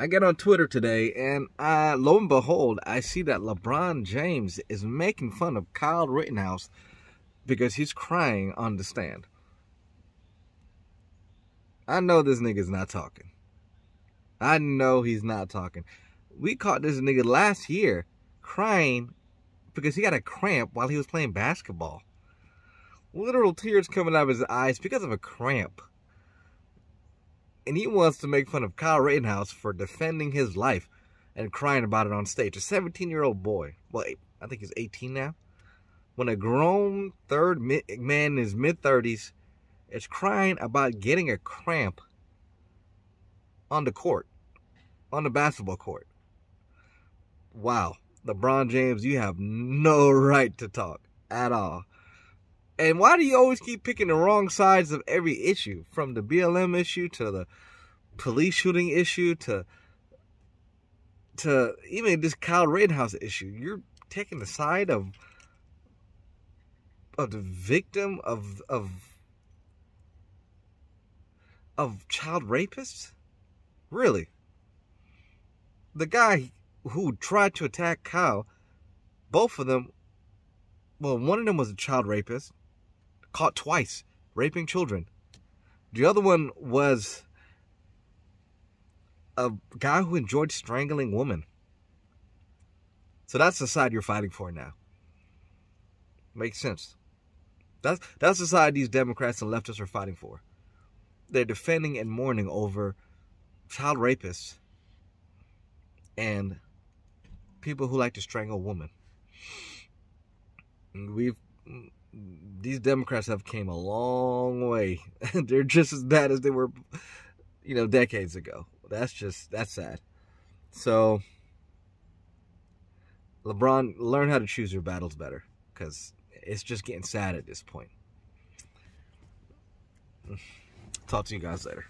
I get on Twitter today, and lo and behold, I see that LeBron James is making fun of Kyle Rittenhouse because he's crying on the stand. I know this nigga's not talking. I know he's not talking. We caught this nigga last year crying because he got a cramp while he was playing basketball. Literal tears coming out of his eyes because of a cramp and he wants to make fun of Kyle Rittenhouse for defending his life and crying about it on stage. A 17-year-old boy, well, I think he's 18 now. When a grown third man in his mid-30s is crying about getting a cramp on the court, on the basketball court. Wow. LeBron James, you have no right to talk at all. And why do you always keep picking the wrong sides of every issue? From the BLM issue to the police shooting issue to to even this Kyle Rittenhouse issue. You're taking the side of of the victim of of of child rapists? Really? The guy who tried to attack Kyle, both of them, well, one of them was a child rapist, caught twice raping children. The other one was a guy who enjoyed strangling women. So that's the side you're fighting for now. Makes sense. That's that's the side these Democrats and leftists are fighting for. They're defending and mourning over child rapists and people who like to strangle women. We've these Democrats have came a long way. They're just as bad as they were, you know, decades ago. That's just, that's sad. So, LeBron, learn how to choose your battles better. Because it's just getting sad at this point. Talk to you guys later.